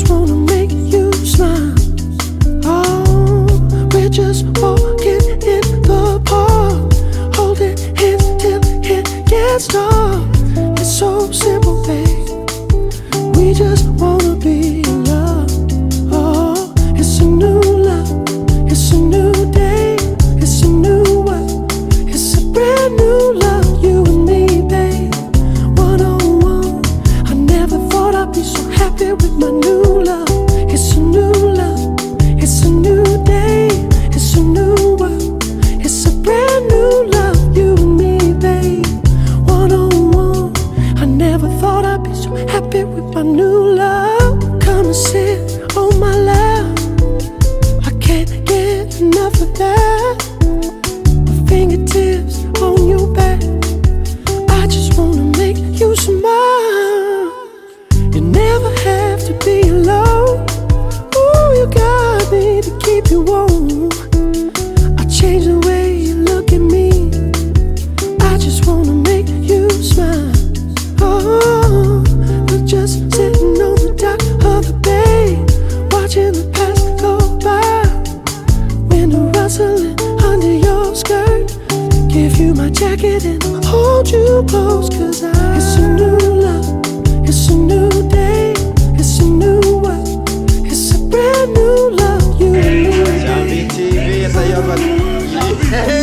just wanna make you smile. Oh, we're just walking in the park, holding hands till it gets dark. It's so simple, babe. We just wanna be. love. my jacket and I'll hold you close Cause I, it's a new love, it's a new day It's a new world, it's a brand new love You and me, TV, it's a